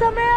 Samaya!